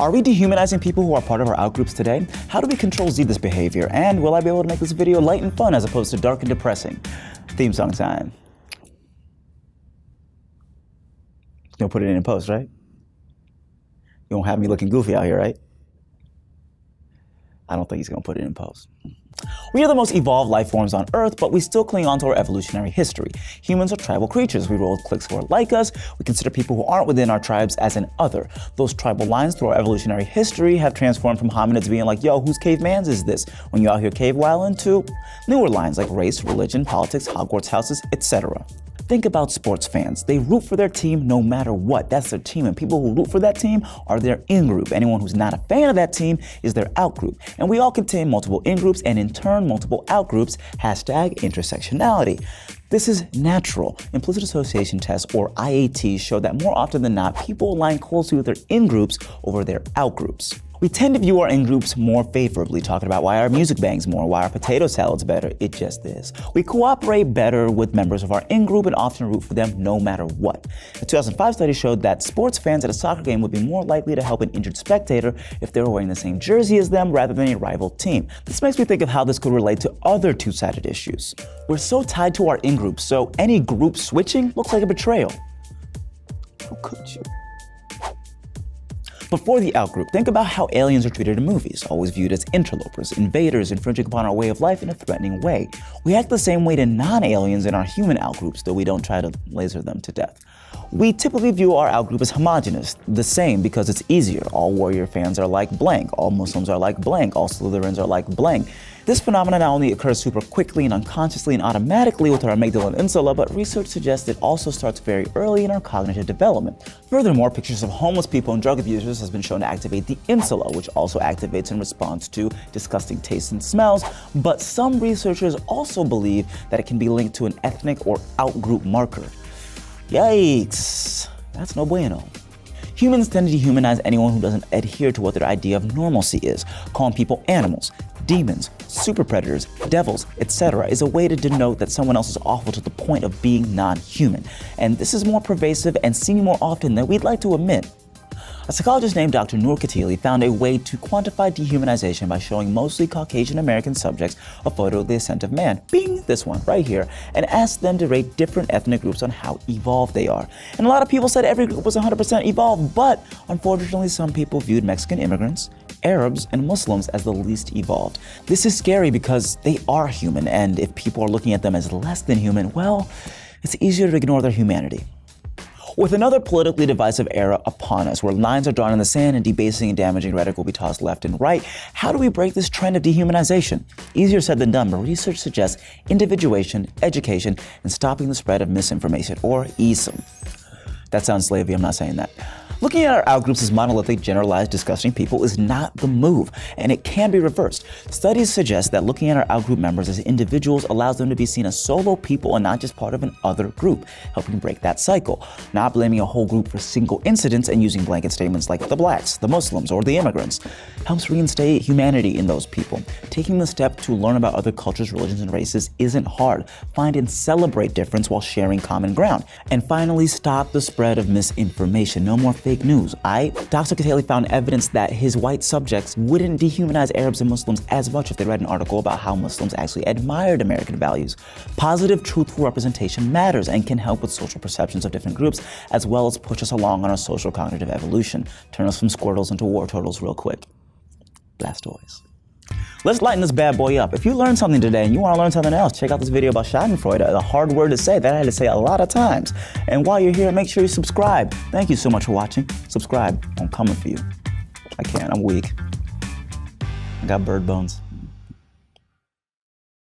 Are we dehumanizing people who are part of our outgroups today? How do we control Z this behavior? And will I be able to make this video light and fun as opposed to dark and depressing? Theme song time. You'll put it in post, right? You won't have me looking goofy out here, right? I don't think he's gonna put it in post. We are the most evolved life forms on Earth, but we still cling on to our evolutionary history. Humans are tribal creatures. We roll with cliques who are like us. We consider people who aren't within our tribes as an other. Those tribal lines through our evolutionary history have transformed from hominids being like, yo, whose caveman's is this? When you out here cave wilding to newer lines like race, religion, politics, Hogwarts houses, etc. Think about sports fans. They root for their team no matter what. That's their team. And people who root for that team are their in group. Anyone who's not a fan of that team is their out group. And we all contain multiple in groups and in turn multiple out groups. Hashtag intersectionality. This is natural. Implicit association tests, or IATs, show that more often than not, people align closely with their in groups over their out groups. We tend to view our in-groups more favorably, talking about why our music bangs more, why our potato salad's better. It just is. We cooperate better with members of our in-group and often root for them no matter what. A 2005 study showed that sports fans at a soccer game would be more likely to help an injured spectator if they were wearing the same jersey as them rather than a rival team. This makes me think of how this could relate to other two-sided issues. We're so tied to our in-groups, so any group switching looks like a betrayal. How could you? Before the outgroup, think about how aliens are treated in movies, always viewed as interlopers, invaders, infringing upon our way of life in a threatening way. We act the same way to non-aliens in our human outgroups, though we don't try to laser them to death. We typically view our outgroup as homogenous, the same because it's easier. All Warrior fans are like blank, all Muslims are like blank, all Slytherins are like blank. This phenomenon not only occurs super quickly and unconsciously and automatically with our amygdala and insula, but research suggests it also starts very early in our cognitive development. Furthermore, pictures of homeless people and drug abusers has been shown to activate the insula, which also activates in response to disgusting tastes and smells, but some researchers also believe that it can be linked to an ethnic or outgroup marker. Yikes, that's no bueno. Humans tend to dehumanize anyone who doesn't adhere to what their idea of normalcy is, calling people animals, demons, super predators, devils, etc. is a way to denote that someone else is awful to the point of being non-human. And this is more pervasive and seen more often than we'd like to admit. A psychologist named Dr. Nour Kteily found a way to quantify dehumanization by showing mostly Caucasian American subjects a photo of the ascent of man, being this one right here, and asked them to rate different ethnic groups on how evolved they are. And a lot of people said every group was 100% evolved, but unfortunately some people viewed Mexican immigrants, Arabs, and Muslims as the least evolved. This is scary because they are human, and if people are looking at them as less than human, well, it's easier to ignore their humanity. With another politically divisive era upon us, where lines are drawn in the sand and debasing and damaging rhetoric will be tossed left and right, how do we break this trend of dehumanization? Easier said than done, but research suggests individuation, education, and stopping the spread of misinformation, or ESIM. That sounds slavey, I'm not saying that. Looking at our outgroups as monolithic, generalized, disgusting people is not the move, and it can be reversed. Studies suggest that looking at our outgroup members as individuals allows them to be seen as solo people and not just part of an other group, helping break that cycle. Not blaming a whole group for single incidents and using blanket statements like the blacks, the Muslims, or the immigrants helps reinstate humanity in those people. Taking the step to learn about other cultures, religions, and races isn't hard. Find and celebrate difference while sharing common ground. And finally, stop the spread of misinformation. No more fake news. I, Dr. Kteily found evidence that his white subjects wouldn't dehumanize Arabs and Muslims as much if they read an article about how Muslims actually admired American values. Positive, truthful representation matters and can help with social perceptions of different groups, as well as push us along on our social cognitive evolution. Turn us from squirtles into Wartortles real quick. Blastoise. Let's lighten this bad boy up. If you learned something today and you want to learn something else, check out this video about Schadenfreude, a hard word to say that I had to say a lot of times. And while you're here, make sure you subscribe. Thank you so much for watching. Subscribe. I'm coming for you. I can't. I'm weak. I got bird bones.